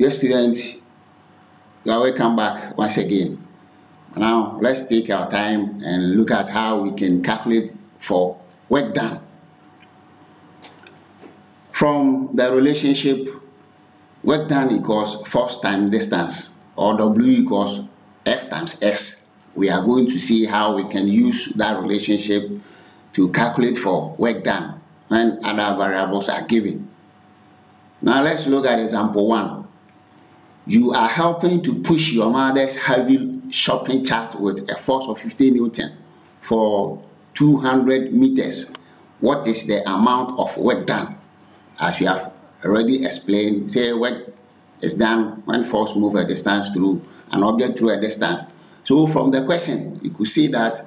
Dear students, you are welcome back once again. Now, let's take our time and look at how we can calculate for work done. From the relationship, work done equals force times distance, or W equals F times S. We are going to see how we can use that relationship to calculate for work done when other variables are given. Now let's look at example 1 you are helping to push your mother's heavy shopping cart with a force of 50 newton for 200 meters. What is the amount of work done? As we have already explained, say work is done when force move a distance through an object through a distance. So from the question, you could see that